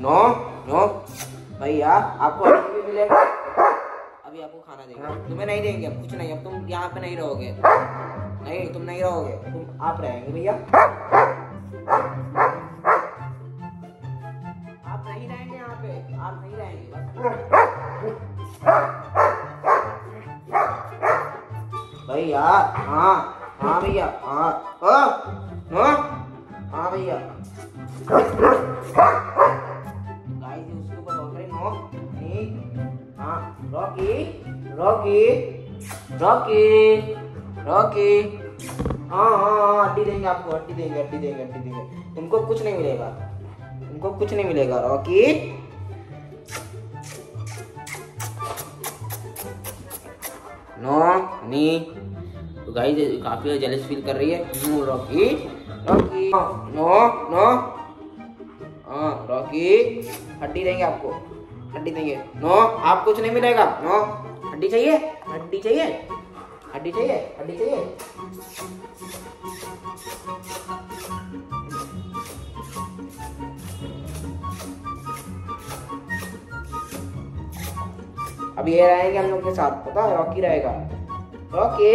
No no भैया आपको अभी भी मिलेगा। अभी आपको खाना देंगे। तुम्हें नहीं देंगे कुछ नहीं अब तुम यहाँ पे नहीं रहोगे। नहीं तुम नहीं रहोगे तुम आप रहेंगे भैया। आप नहीं रहेंगे यहाँ पे आप नहीं रहेंगे भैया हाँ हाँ भैया हाँ। नो हाँ भैया। गाइस हाँ रॉकी रॉकी रॉकी रॉकी हाँ हाँ हड्डी देंगे आपको, हड्डी देंगे हड्डी देंगे हड्डी देंगे। तुमको कुछ नहीं मिलेगा। तुमको कुछ नहीं मिलेगा रॉकी नो नी तो गाइस काफ़ी जेलस फील कर रही है। No Rocky Rocky no no. हाँ रॉकी हड्डी देंगे आपको। हड्डी देंगे। नो, आप कुछ नहीं मिलेगा। नो, हड्डी चाहिए? हड्डी चाहिए? हड्डी चाहिए? हड्डी चाहिए? अब ये रहेंगे हम लोग के साथ, पता है? रॉकी रहेगा। रॉकी